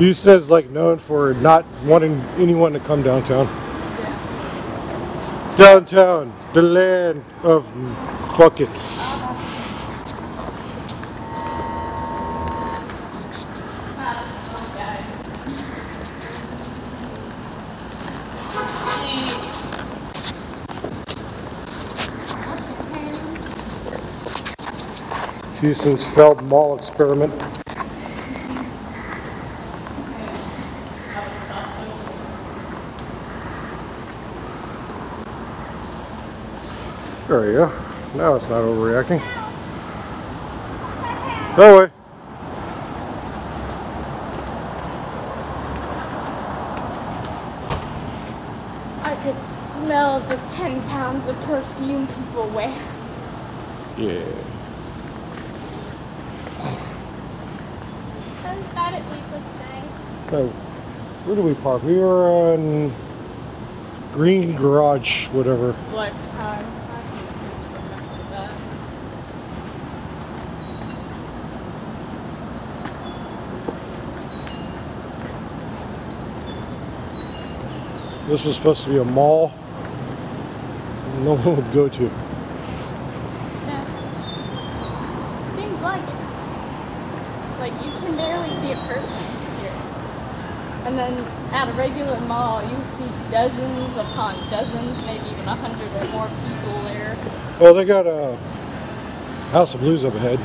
Houston is like known for not wanting anyone to come downtown. Downtown, the land of fuck it. Houston's failed mall experiment. There we go. Now it's not overreacting. That way. I could smell the 10 pounds of perfume people wear. Yeah. That at least looks nice. So, where do we park? We were on Green Garage, whatever. Lifetime. I can just remember that. This was supposed to be a mall no one would go to. Yeah. Seems like it. Like you can barely see a person here. And then at a regular mall, you see dozens upon dozens, maybe even a hundred or more people there. Well, they got a House of Blues up ahead.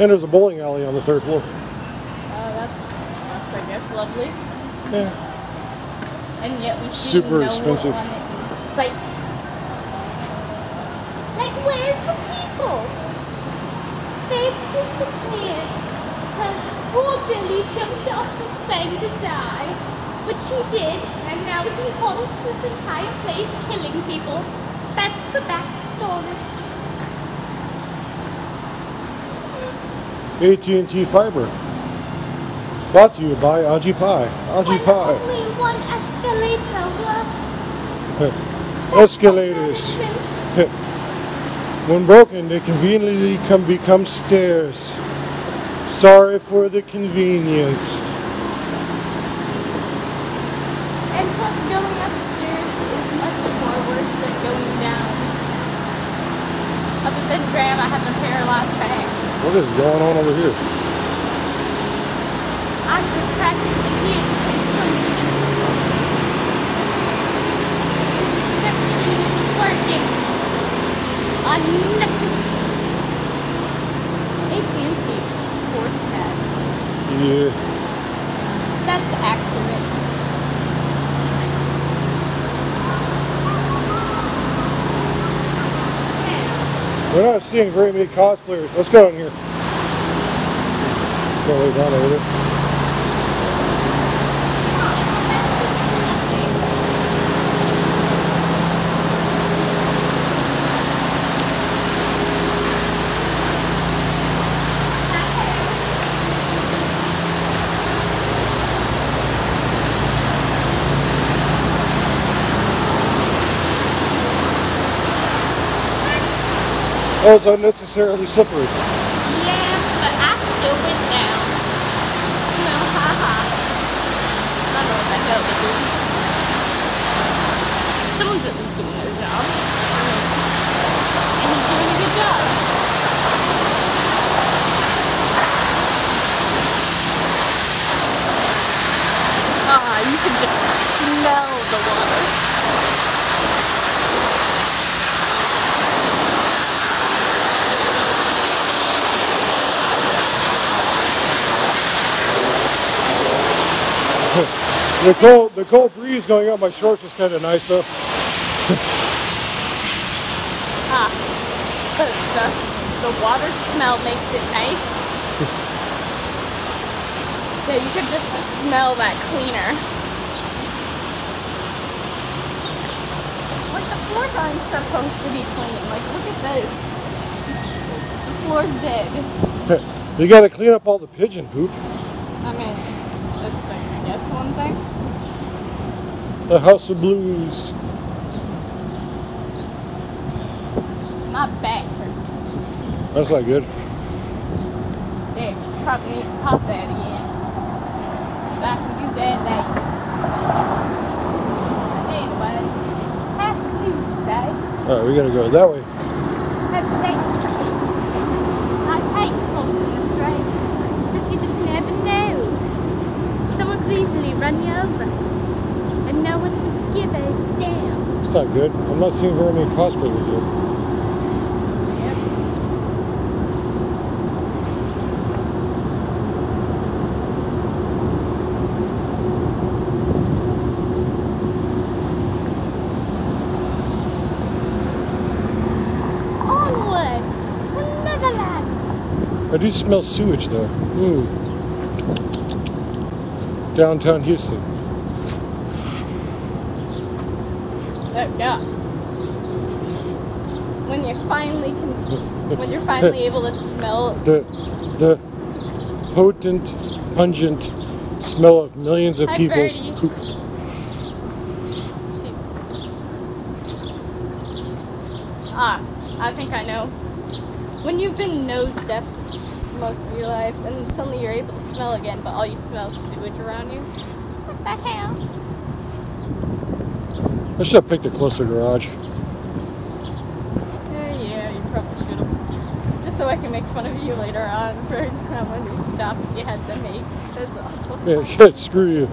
And there's a bowling alley on the third floor. Uh, that's, that's, I guess, lovely. Yeah. And yet we see Super no expensive. sight. Like, where's the people? They've disappeared. Because poor Billy jumped off the thing to die. Which he did, and now he haunts this entire place killing people. That's the backstory. AT&T Fiber. Brought to you by Ajit Pai. When Pie. only one escalator. Escalators. When broken, they conveniently can become stairs. Sorry for the convenience. And plus, going upstairs is much more work than going down. Other than grandma having a paralyzed back. What is going on over here? I could practically hear the construction. Construction working. On nothing. AT&T Sportsnet. Yeah. That's accurate. We're not seeing very many cosplayers. Let's go in here. Go way down over there. Oh, it's unnecessarily slippery. Yeah, but I still went down. No, haha. I don't know what the hell to do. Someone's at least doing their job. And he's doing a good job. Ah, you can just smell the water. The cold, the cold breeze going up my shorts is kind of nice though. Ah, the, the, the water smell makes it nice. Yeah, you could just smell that cleaner. Like the floors aren't supposed to be clean. Like, look at this. The floor's dead. You got to clean up all the pigeon poop. I mean, this one thing? The House of Blues. My back hurts. That's not good. There, probably need to pop that again. So I can do that later. Anyways, House of Blues, say. Alright, we gotta go that way. It's not good. I'm not seeing very many cosplayers here. Yep. Onward to Neverland. I do smell sewage though. Mm. Downtown Houston. God. When you finally can, when you're finally able to smell The the potent, pungent smell of millions of Hi, people's Birdie. poop. Jesus. Ah, I think I know. When you've been nose deaf most of your life, and suddenly you're able to smell again, but all you smell is sewage around you. What the hell? I should have picked a closer garage. Yeah, yeah, you probably should have. Just so I can make fun of you later on for how many stops you had to make. That's awful. Yeah, shit, screw you.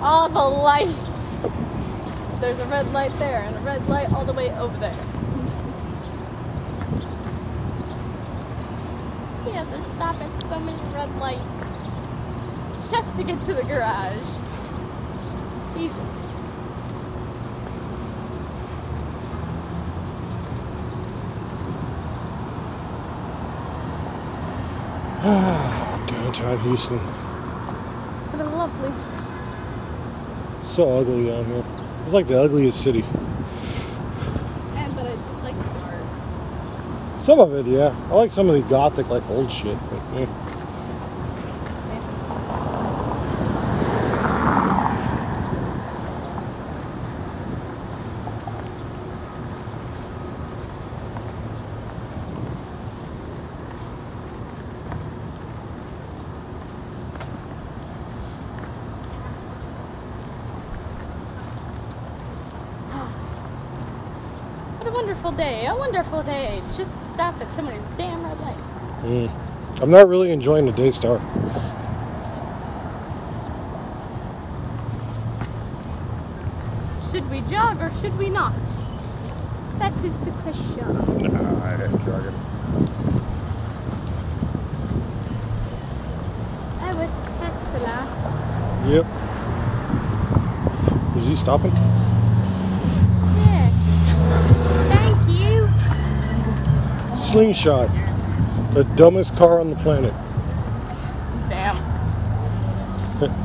All the lights. There's a red light there and a red light all the way over there. You have to stop at so many red lights just to get to the garage. Jesus. Downtown Houston. What a lovely. So ugly down here. It's like the ugliest city. And but I like the art. Some of it, yeah. I like some of the gothic, like old shit, but yeah. Wonderful day. A wonderful day. Just to stop at so many damn red light. Mm. I'm not really enjoying the day Daystar. Should we jog or should we not? That is the question. Nah, I ain't jogging. Oh, it's Tesla. Yep. Is he stopping? Slingshot. The dumbest car on the planet. Damn.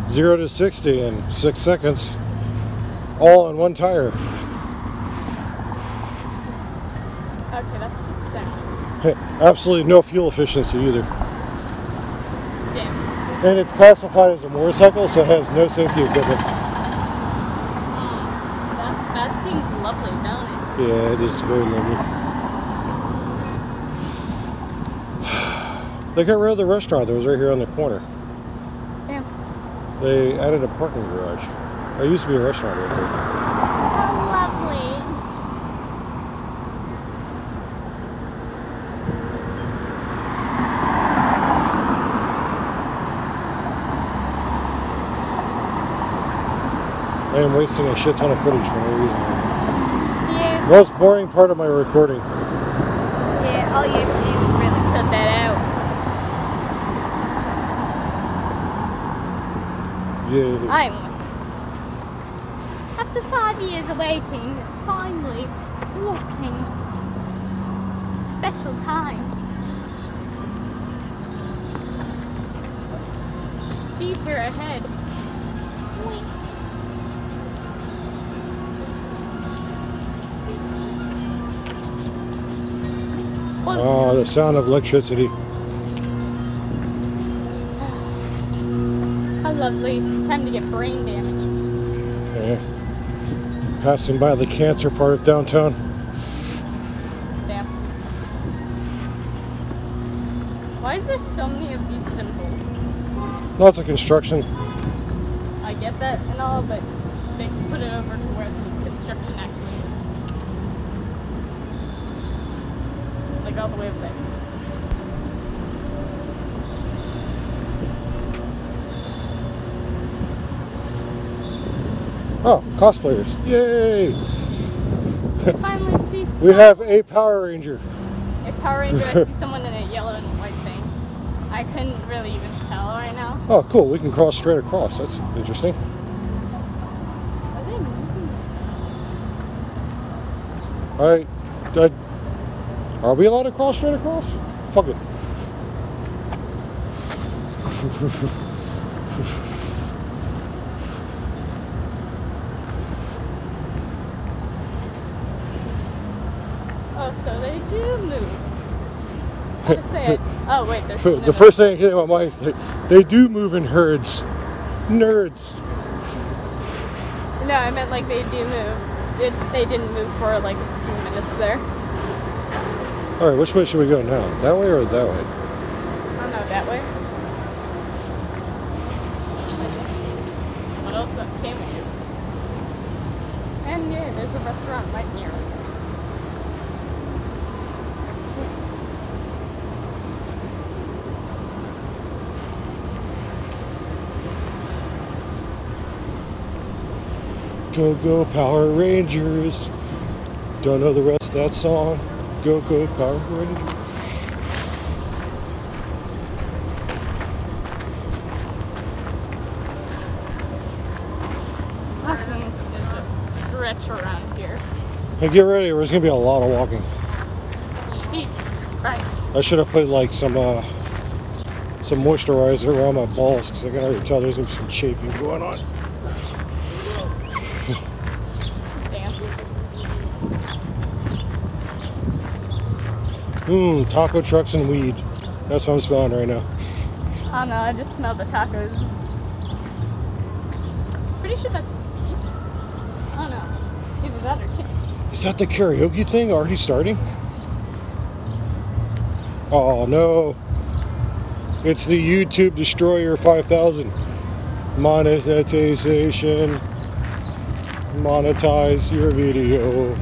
Zero to 60 in six seconds. All on one tire. Okay, that's just sad. Absolutely no fuel efficiency either. Damn. And it's classified as a motorcycle, so it has no safety equipment. Hmm. That, that seems lovely, don't it? Yeah, it is very lovely. They got rid of the restaurant that was right here on the corner. Yeah. They added a parking garage. There used to be a restaurant right there. Lovely. I am wasting a shit ton of footage for no reason. Yeah. Most boring part of my recording. Yeah, all you have to do is really cut that out. Yeah. I'm after five years of waiting, finally walking. Special time. Detour ahead. Oh, the sound of electricity. brain damage. Yeah. Passing by the cancer part of downtown. Yeah. Why is there so many of these symbols? Lots of construction. I get that and all, but they can put it over to where the construction actually is. Like all the way up there. Oh, cosplayers. Yay! Finally see We have a Power Ranger. a Power Ranger. I see someone in a yellow and white thing. I couldn't really even tell right now. Oh, cool. We can cross straight across. That's interesting. Are they moving? All right. Uh, are we allowed to cross straight across? Fuck it. Oh, so they do move. How to say it? Oh wait, there's The no. first thing that came to my mind is they, they do move in herds. Nerds. No, I meant like they do move. It, they didn't move for like a few minutes there. All right, which way should we go now? That way or that way? I don't know that way. What else came with you? And yeah, there's a restaurant right near it. Go go Power Rangers. Don't know the rest of that song. Go go Power Rangers. Is a stretch around here. Hey, get ready. There's gonna be a lot of walking. Jesus Christ. I should have put like some uh, some moisturizer around my balls because I can already tell there's some chafing going on. Damn. Mmm, taco trucks and weed. That's what I'm smelling right now. I don't know, I just smell the tacos. Pretty sure that's beef. I don't know. Either that or chicken. Is that the karaoke thing already starting? Oh no. It's the YouTube Destroyer 5000. Monetization. Monetize your video.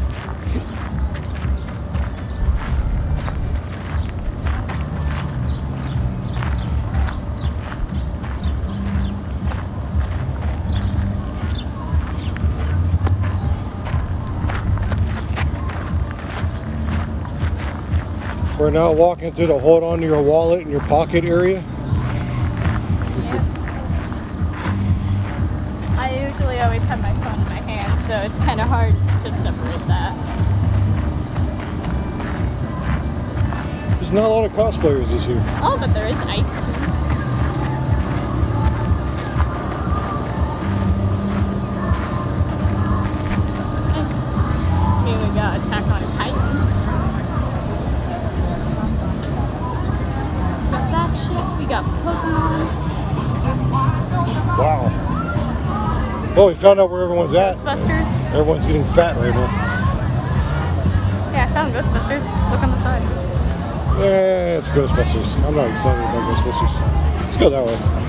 We're now walking through the hold on to your wallet in your pocket area. Yeah. I usually always have my phone in my hand, so it's kind of hard to separate that. There's not a lot of cosplayers this year. Oh, but there is ice cream. Oh, we found out where everyone's at. Ghostbusters. Everyone's getting fat right now. Yeah, I found Ghostbusters. Look on the side. Yeah, it's Ghostbusters. I'm not excited about Ghostbusters. Let's go that way.